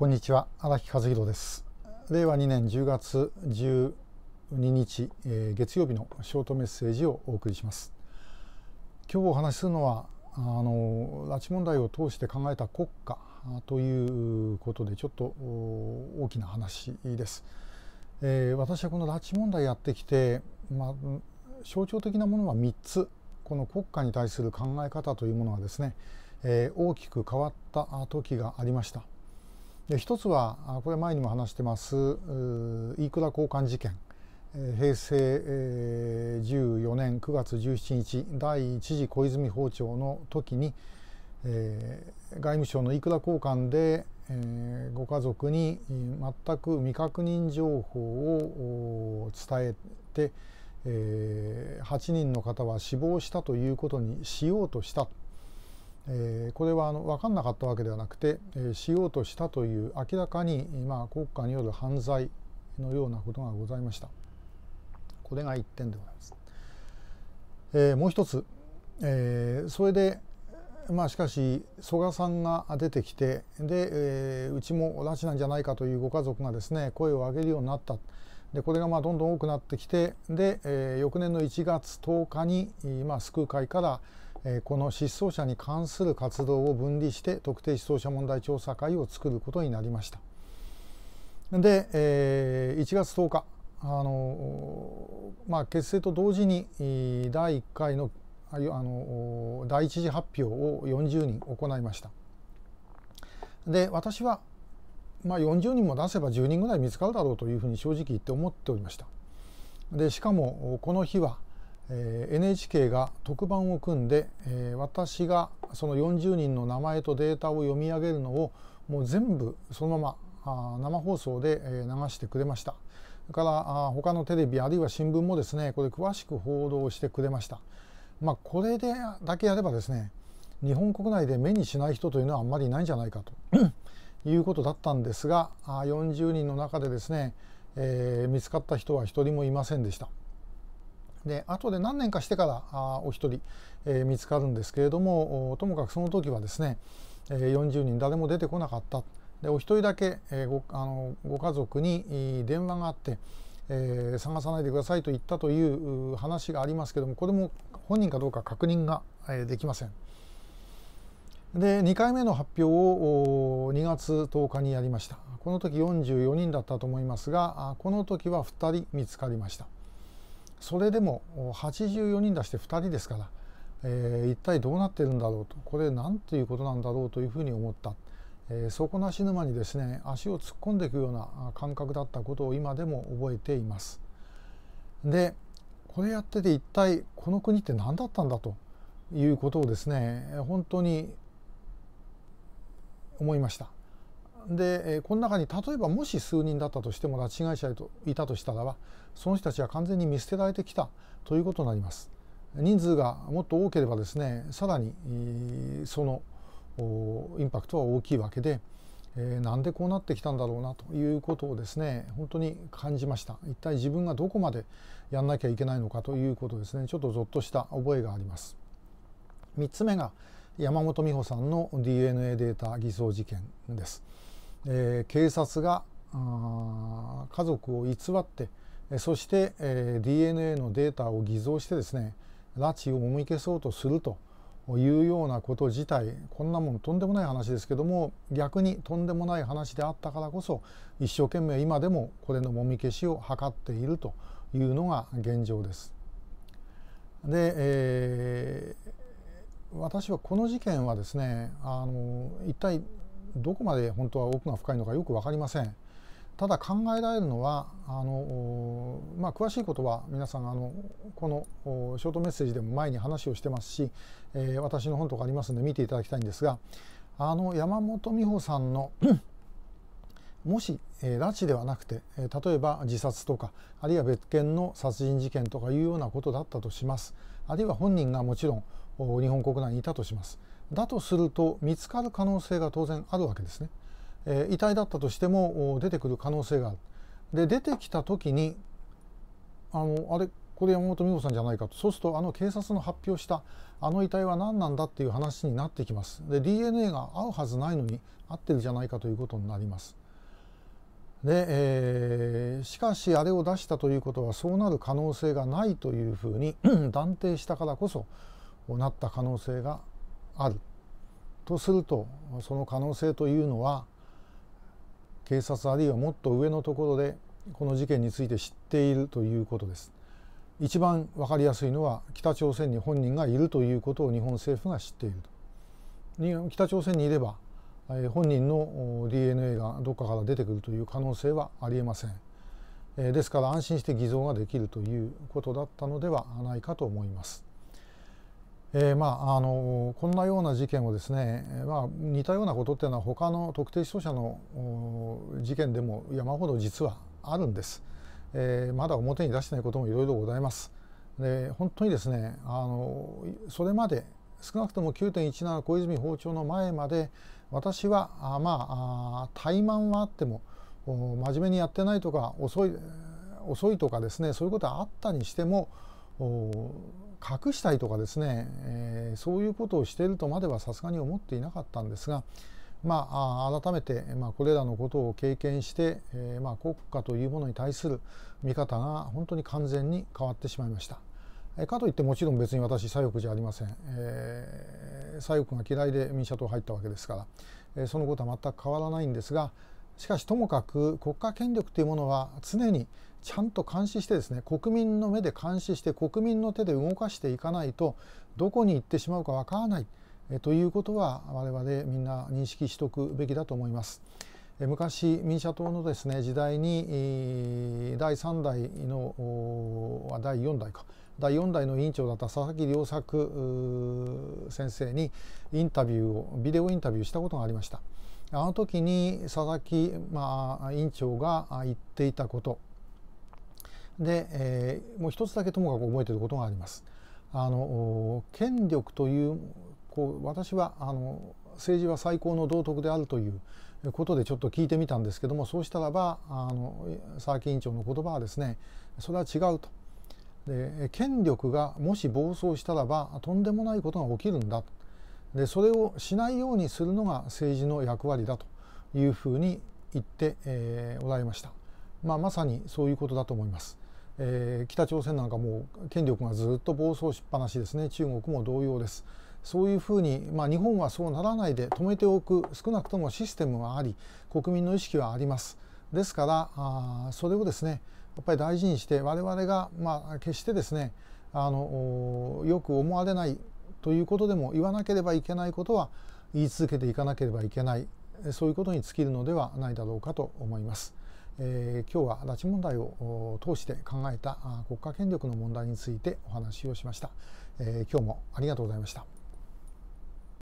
こんにちは荒木和弘です。令和2年10月12日、えー、月曜日のショートメッセージをお送りします。今日お話しするのはあの拉致問題を通して考えた国家ということでちょっと大きな話です、えー、私はこの拉致問題やってきて、まあ、象徴的なものは3つ。この国家に対する考え方というものがですね、えー、大きく変わった時がありました。で一つはこれ前にも話してます飯倉交換事件。平成14年9月17日第一次小泉訪朝の時に、外務省の飯倉交換で、ご家族に全く未確認情報を伝えて、えー、8人の方は死亡したということにしようとした。えー、これはあの分かんなかったわけではなくて、えー、しようとしたという明らかに、まあ、国家による犯罪のようなことがございました。これが1点でございます。えー、もう一つ、えー、それでまあしかし曽我さんが出てきてで、えー、うちも拉致なんじゃないかというご家族がですね声を上げるようになったでこれがまあどんどん多くなってきてで、えー、翌年の1月10日に、まあ、救う会からこの失踪者に関する活動を分離して特定失踪者問題調査会を作ることになりました。で、えー、1月10日あの、まあ、結成と同時に第1回のあの第一次発表を40人行いました。で私は、まあ、40人も出せば10人ぐらい見つかるだろうというふうに正直言って思っておりました。でしかもこの日はえー、NHK が特番を組んで、えー、私がその40人の名前とデータを読み上げるのをもう全部そのままあ生放送で、えー、流してくれました。それからあ他のテレビあるいは新聞もですねこれ詳しく報道してくれました。まあ、これでだけやればですね日本国内で目にしない人というのはあんまりいないんじゃないかと いうことだったんですがあ40人の中でですね、えー、見つかった人は一人もいませんでした。で後で何年かしてからあお一人、えー、見つかるんですけれどもともかくその時はですね、えー、40人誰も出てこなかったでお一人だけ、えー、ごあのご家族に電話があって、えー、探さないでくださいと言ったという話がありますけどもこれも本人かどうか確認が、えー、できません。で2回目の発表を2月10日にやりましたこの時44人だったと思いますがこの時は2人見つかりました。それでも84人出して2人ですから、えー、一体どうなってるんだろうとこれ何ということなんだろうというふうに思った、えー、底なし沼にですね足を突っ込んでいくような感覚だったことを今でも覚えています。でこれやってて一体この国って何だったんだということをですね本当に思いました。で、えこの中に例えばもし数人だったとしても拉致被害者といたとしたらばその人たちは完全に見捨てられてきたということになります。人数がもっと多ければですねさらにそのインパクトは大きいわけで、えー、なんでこうなってきたんだろうなということをですね本当に感じました。一体自分がどこまでやんなきゃいけないのかということですねちょっとぞっとした覚えがあります。3つ目が山本美穂さんの DNA データ偽装事件です。えー、警察が家族を偽ってそして、えー、DNA のデータを偽造してですね拉致をもみ消そうとするというようなこと自体こんなもんとんでもない話ですけども逆にとんでもない話であったからこそ一生懸命今でもこれのもみ消しを図っているというのが現状です。で、えー、私はこの事件はですねあの一体どこまで本当は奥が深いのかよく分かりません。ただ考えられるのはあの、まあ、詳しいことは皆さんあのこのショートメッセージでも前に話をしてますし、えー、私の本とかありますので見ていただきたいんですがあの山本美穂さんの もし、えー、拉致ではなくて、えー、例えば自殺とかあるいは別件の殺人事件とかいうようなことだったとしますあるいは本人がもちろん日本国内にいたとしますだとすると見つかる可能性が当然あるわけですね。えー、遺体だったとしても出てくる可能性がある。で出てきた時にあのあれこれ山本美穂さんじゃないかとそうするとあの警察の発表したあの遺体は何なんだっていう話になってきますで DNA が合うはずないのに合ってるじゃないかということになりますで、えー、しかしあれを出したということはそうなる可能性がないというふうに断定したからこそなった可能性があるとするとその可能性というのは警察あるいはもっと上のところでこの事件について知っているということです。一番分かりやすいのは北朝鮮に本人がいるということを日本政府が知っていると。北朝鮮にいれば本人の DNA がどこかから出てくるという可能性はありえません。ですから安心して偽造ができるということだったのではないかと思います。えー、まああのこんなような事件をですね、まあ、似たようなことっていうのは他の特定失踪者の事件でも山ほど実はあるんです。えー、まだ表に出してないこともいろいろございます。で本当にですねあのそれまで少なくとも9.17小泉訪朝の前まで私はあまあ怠慢はあっても真面目にやってないとか遅い遅いとかですねそういうことはあったにしても隠したいとかですね、えー、そういうことをしているとまではさすがに思っていなかったんですが、まあ、改めて、まあ、これらのことを経験して、えーまあ、国家というものに対する見方が本当に完全に変わってしまいました。えかといってもちろん別に私左翼じゃありません、えー、左翼が嫌いで民社党入ったわけですから、えー、そのことは全く変わらないんですがしかしともかく国家権力というものは常にちゃんと監視してですね国民の目で監視して国民の手で動かしていかないとどこに行ってしまうかわからないということは我々みんな認識しておくべきだと思います。昔民社党のですね時代に第3代の第4代か第4代の委員長だった佐々木良作先生にインタビューをビデオインタビューしたことがありました。あの時に佐々木、まあ、委員長が言っていたことで、えー、もう一つだけともかく覚えていることがあります。あの権力というこう私はあの政治は最高の道徳であるということでちょっと聞いてみたんですけどもそうしたらばあの佐々木委員長の言葉はですねそれは違うと。で権力がもし暴走したらばとんでもないことが起きるんだでそれをしないようにするのが政治の役割だというふうに言って、えー、おられました、まあ、まさにそういうことだと思います。えー、北朝鮮なんかもう権力がずっと暴走しっぱなしですね。中国も同様です。そういうふうに、まあ、日本はそうならないで止めておく少なくともシステムはあり国民の意識はあります。ですからあそれをですねやっぱり大事にして我々が、まあ、決してですねあのよく思われないということでも言わなければいけないことは言い続けていかなければいけないそういうことに尽きるのではないだろうかと思います。えー、今日は拉致問題を通して考えた国家権力の問題についてお話をしました、えー、今日もありがとうございました